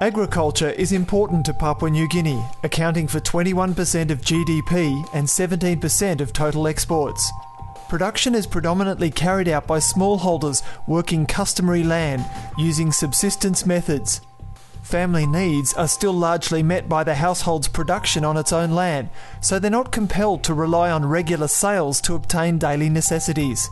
Agriculture is important to Papua New Guinea, accounting for 21% of GDP and 17% of total exports. Production is predominantly carried out by smallholders working customary land using subsistence methods. Family needs are still largely met by the household's production on its own land, so they're not compelled to rely on regular sales to obtain daily necessities.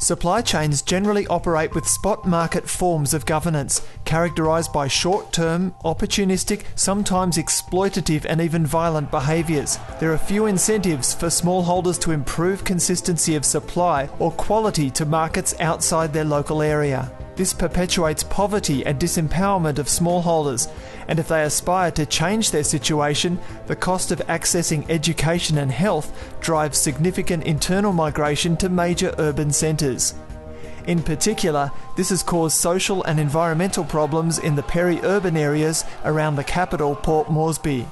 Supply chains generally operate with spot market forms of governance, characterised by short term, opportunistic, sometimes exploitative, and even violent behaviours. There are few incentives for smallholders to improve consistency of supply or quality to markets outside their local area. This perpetuates poverty and disempowerment of smallholders, and if they aspire to change their situation, the cost of accessing education and health drives significant internal migration to major urban centres. In particular, this has caused social and environmental problems in the peri urban areas around the capital, Port Moresby.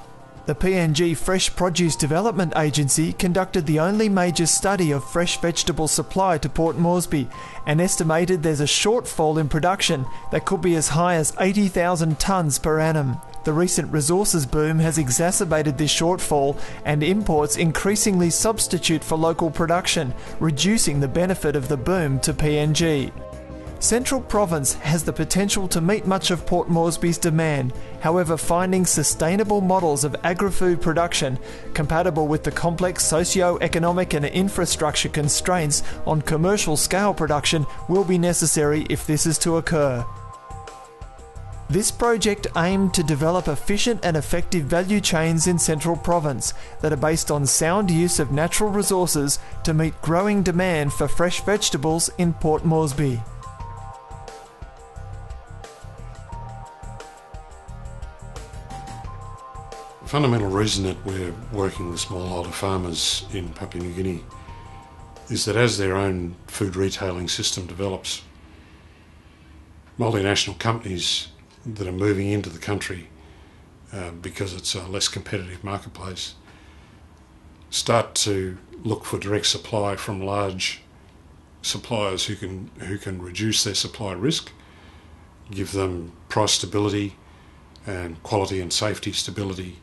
The PNG Fresh Produce Development Agency conducted the only major study of fresh vegetable supply to Port Moresby and estimated there's a shortfall in production that could be as high as 80,000 tonnes per annum. The recent resources boom has exacerbated this shortfall, and imports increasingly substitute for local production, reducing the benefit of the boom to PNG. Central Province has the potential to meet much of Port Moresby's demand. However, finding sustainable models of agri-food production compatible with the complex socio-economic and infrastructure constraints on commercial scale production will be necessary if this is to occur. This project aimed to develop efficient and effective value chains in Central Province that are based on sound use of natural resources to meet growing demand for fresh vegetables in Port Moresby. The fundamental reason that we're working with smallholder farmers in Papua New Guinea is that as their own food retailing system develops, multinational companies that are moving into the country uh, because it's a less competitive marketplace start to look for direct supply from large suppliers who can who can reduce their supply risk, give them price stability and quality and safety stability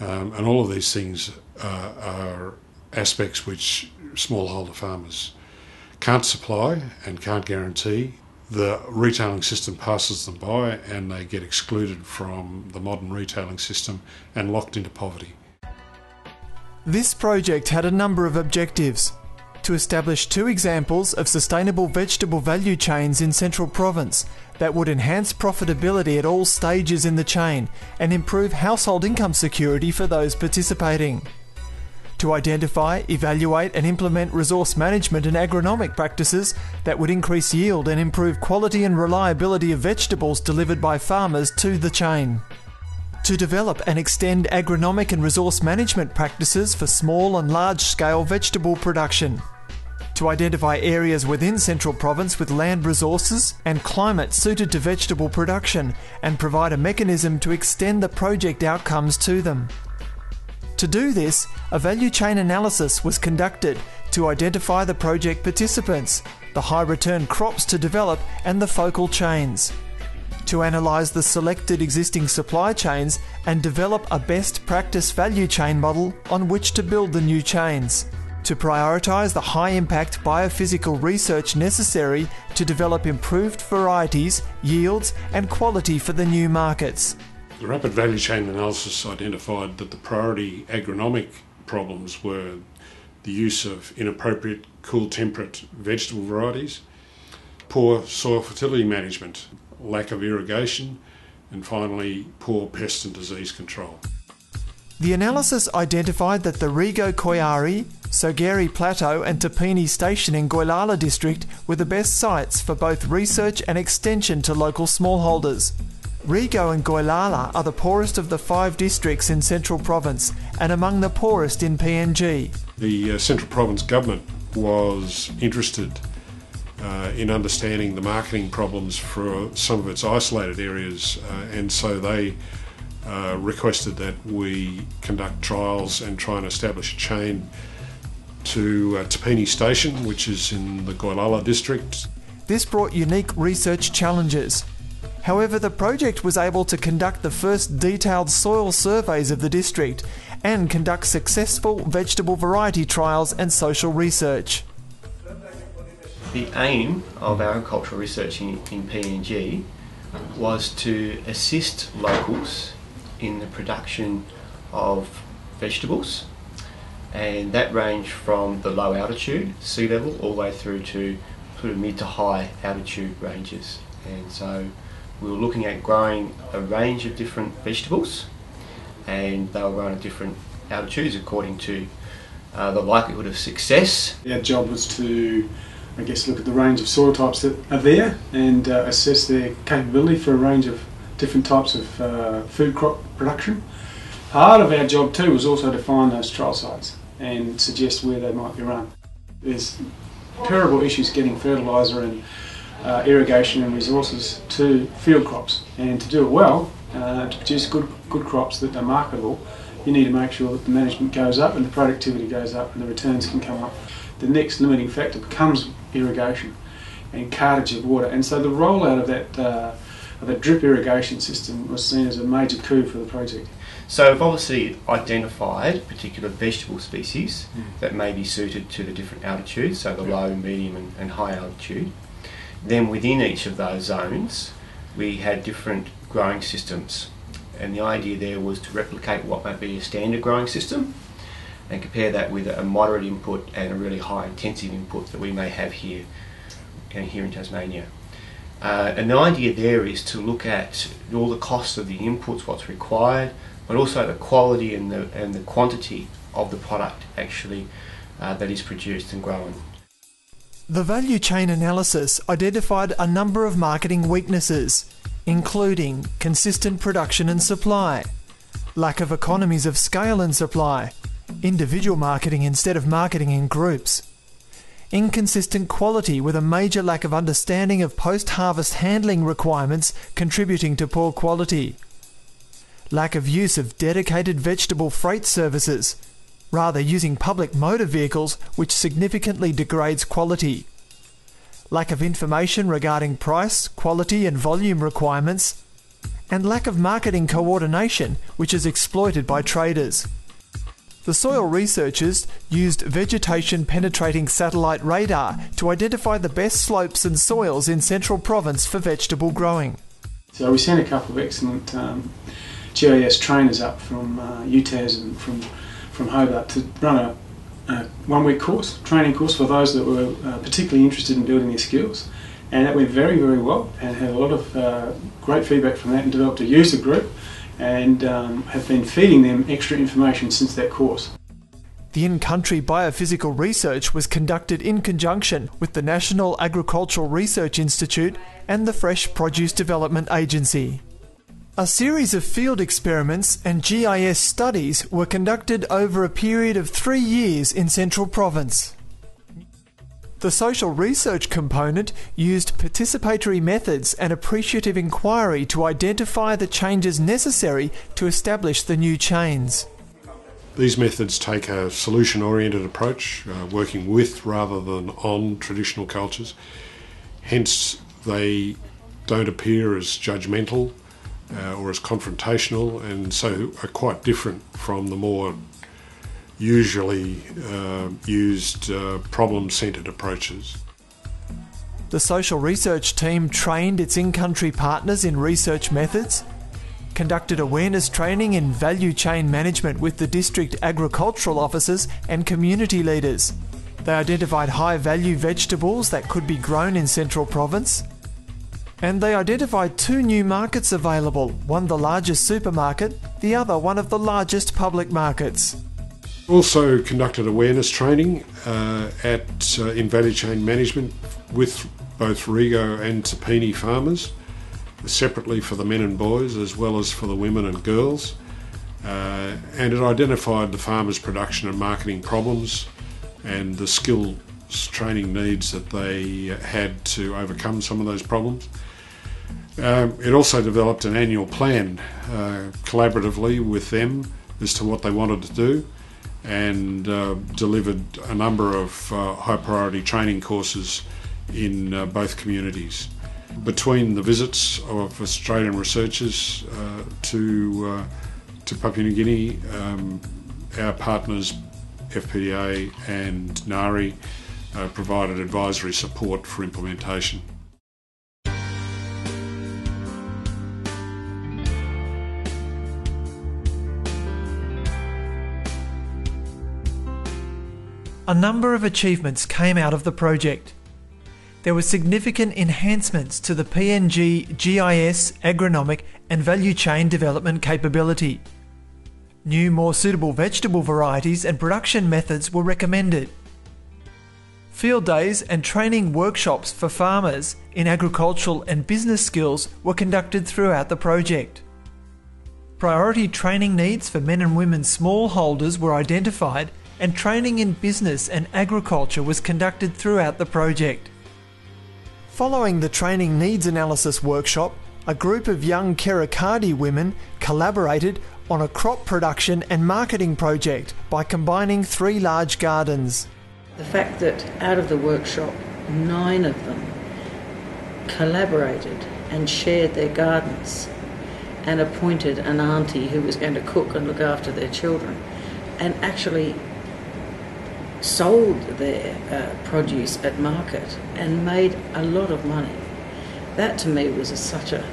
um, and all of these things uh, are aspects which smallholder farmers can't supply and can't guarantee. The retailing system passes them by and they get excluded from the modern retailing system and locked into poverty. This project had a number of objectives. To establish two examples of sustainable vegetable value chains in Central Province that would enhance profitability at all stages in the chain and improve household income security for those participating. To identify, evaluate, and implement resource management and agronomic practices that would increase yield and improve quality and reliability of vegetables delivered by farmers to the chain. To develop and extend agronomic and resource management practices for small and large scale vegetable production to identify areas within Central Province with land resources and climate suited to vegetable production and provide a mechanism to extend the project outcomes to them. To do this, a value chain analysis was conducted to identify the project participants, the high return crops to develop, and the focal chains. To analyse the selected existing supply chains and develop a best practice value chain model on which to build the new chains to prioritise the high impact biophysical research necessary to develop improved varieties, yields, and quality for the new markets. The rapid value chain analysis identified that the priority agronomic problems were the use of inappropriate cool temperate vegetable varieties, poor soil fertility management, lack of irrigation, and finally poor pest and disease control. The analysis identified that the Rigo Koiari, Sogeri Plateau, and Tapini Station in Goilala district were the best sites for both research and extension to local smallholders. Rigo and Goilala are the poorest of the five districts in Central Province and among the poorest in PNG. The uh, Central Province government was interested uh, in understanding the marketing problems for some of its isolated areas, uh, and so they uh, requested that we conduct trials and try and establish a chain to uh, Tapini Station, which is in the Goilala district. This brought unique research challenges. However, the project was able to conduct the first detailed soil surveys of the district and conduct successful vegetable variety trials and social research. The aim of our agricultural research in, in PNG was to assist locals in the production of vegetables and that ranged from the low altitude, sea level, all the way through to sort of mid to high altitude ranges. And so we were looking at growing a range of different vegetables and they were grown at different altitudes according to uh, the likelihood of success. Our job was to, I guess, look at the range of soil types that are there and uh, assess their capability for a range of different types of uh, food crop production. Part of our job too was also to find those trial sites and suggest where they might be run. There's terrible issues getting fertiliser and uh, irrigation and resources to field crops, and to do it well, uh, to produce good good crops that are marketable, you need to make sure that the management goes up and the productivity goes up and the returns can come up. The next limiting factor becomes irrigation and cartage of water, and so the rollout of that uh, of a drip irrigation system was seen as a major coup for the project. So we've obviously identified particular vegetable species mm. that may be suited to the different altitudes, so the yeah. low, medium and, and high altitude. Then within each of those zones, we had different growing systems. And the idea there was to replicate what might be a standard growing system and compare that with a moderate input and a really high intensive input that we may have here, and here in Tasmania. Uh, and the idea there is to look at all the costs of the inputs, what's required, but also the quality and the, and the quantity of the product actually uh, that is produced and grown. The value chain analysis identified a number of marketing weaknesses, including consistent production and supply, lack of economies of scale and supply, individual marketing instead of marketing in groups, inconsistent quality with a major lack of understanding of post harvest handling requirements contributing to poor quality. Lack of use of dedicated vegetable freight services, rather using public motor vehicles which significantly degrades quality, lack of information regarding price, quality and volume requirements, and lack of marketing coordination which is exploited by traders. The soil researchers used vegetation penetrating satellite radar to identify the best slopes and soils in Central Province for vegetable growing. So we sent a couple of excellent um, GIS trainers up from uh, UTAS and from from Hobart to run a, a one week course, training course for those that were uh, particularly interested in building their skills. And that went very, very well and had a lot of uh, great feedback from that and developed a user group and um, have been feeding them extra information since that course. The in country biophysical research was conducted in conjunction with the National Agricultural Research Institute and the Fresh Produce Development Agency. A series of field experiments and GIS studies were conducted over a period of three years in Central Province. The social research component used participatory methods and appreciative inquiry to identify the changes necessary to establish the new chains. These methods take a solution oriented approach, uh, working with rather than on traditional cultures. Hence, they don't appear as judgmental uh, or as confrontational, and so are quite different from the more usually uh, used uh, problem centred approaches. The social research team trained its in country partners in research methods, conducted awareness training in value chain management with the district agricultural officers and community leaders. They identified high value vegetables that could be grown in Central Province and they identified two new markets available one the largest supermarket, the other one of the largest public markets. Also conducted awareness training uh, at uh, in value chain management with both Rigo and Tapini farmers, separately for the men and boys as well as for the women and girls. Uh, and it identified the farmers' production and marketing problems and the skills training needs that they had to overcome some of those problems. Um, it also developed an annual plan uh, collaboratively with them as to what they wanted to do and uh, delivered a number of uh, high priority training courses in uh, both communities. Between the visits of Australian researchers uh, to, uh, to Papua New Guinea, um, our partners FPDA and NARI uh, provided advisory support for implementation. A number of achievements came out of the project. There were significant enhancements to the PNG GIS, agronomic, and value chain development capability. New, more suitable vegetable varieties and production methods were recommended. Field days and training workshops for farmers in agricultural and business skills were conducted throughout the project. Priority training needs for men and women smallholders were identified and training in business and agriculture was conducted throughout the project. Following the training needs analysis workshop, a group of young Kerekadi women collaborated on a crop production and marketing project by combining three large gardens. The fact that out of the workshop, nine of them collaborated and shared their gardens and appointed an auntie who was going to cook and look after their children and actually sold their uh, produce at market and made a lot of money. That to me was a, such a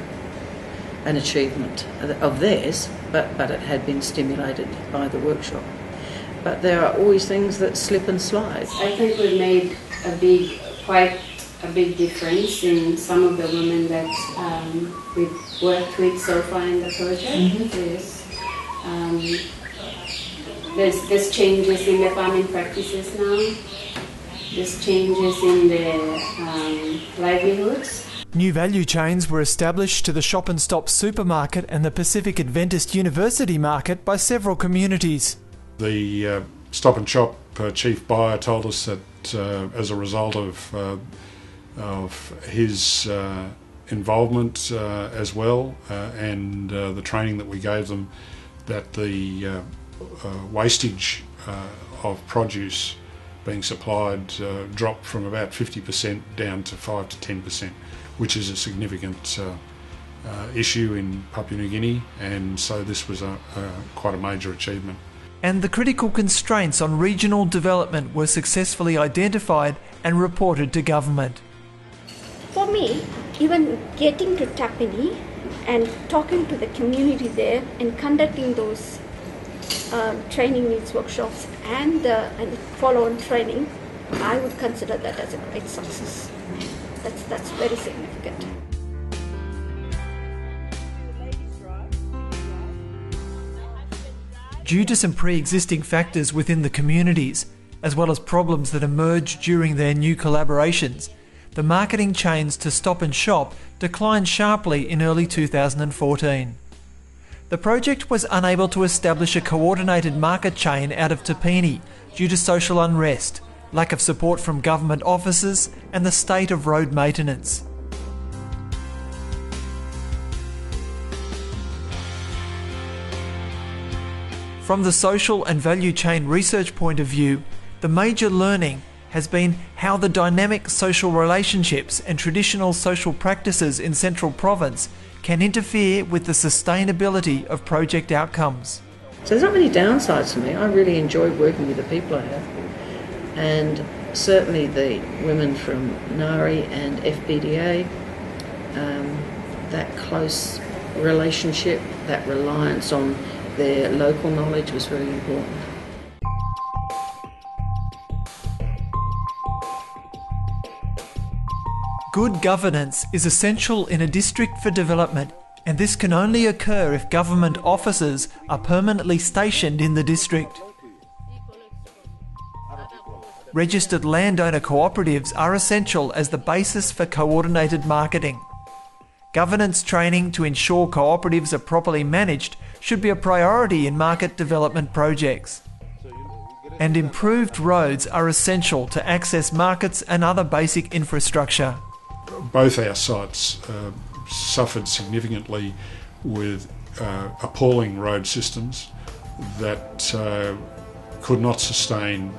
an achievement of theirs, but, but it had been stimulated by the workshop. But there are always things that slip and slide. I think we made a big, quite a big difference in some of the women that um, we've worked with so far in the project. Mm-hmm. There's, um, there's, there's changes in the farming practices now. There's changes in the um, livelihoods. New value chains were established to the Shop and Stop supermarket and the Pacific Adventist University market by several communities. The uh, Stop and Shop uh, chief buyer told us that uh, as a result of, uh, of his uh, involvement uh, as well and the training that we gave them, that the wastage of produce being supplied dropped from about 50% down to 5 to 10% which is a significant uh, uh, issue in Papua New Guinea, and so this was a, a, quite a major achievement. And the critical constraints on regional development were successfully identified and reported to government. For me, even getting to Tapini and talking to the community there and conducting those um, training needs workshops and, uh, and follow-on training, I would consider that as a great success. That's, that's very significant. Due to some pre existing factors within the communities, as well as problems that emerged during their new collaborations, the marketing chains to Stop and Shop declined sharply in early 2014. The project was unable to establish a coordinated market chain out of Tapini due to social unrest, lack of support from government officers, and the state of road maintenance. From the social and value chain research point of view, the major learning has been how the dynamic social relationships and traditional social practices in Central Province can interfere with the sustainability of project outcomes. So there's not many downsides for me. I really enjoy working with the people I have and certainly the women from NARI and FPDA, um, that close relationship, that reliance on their local knowledge was very important. Good governance is essential in a district for development, and this can only occur if government officers are permanently stationed in the district. Registered landowner cooperatives are essential as the basis for coordinated marketing. Governance training to ensure cooperatives are properly managed should be a priority in market development projects. And improved roads are essential to access markets and other basic infrastructure. Both our sites uh, suffered significantly with uh, appalling road systems that uh, could not sustain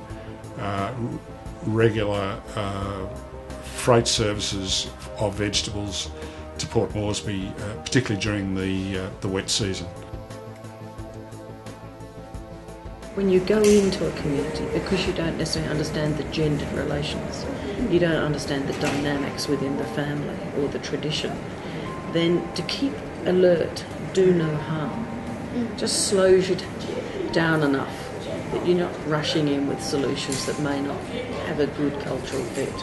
uh, regular uh, freight services of vegetables to Port Moresby, uh, particularly during the, the wet season. When you go into a community, because you don't necessarily understand the gendered relations, you don't understand the dynamics within the family or the tradition, then to keep alert, do no harm, just slows you down enough that you're not rushing in with solutions that may not have a good cultural fit.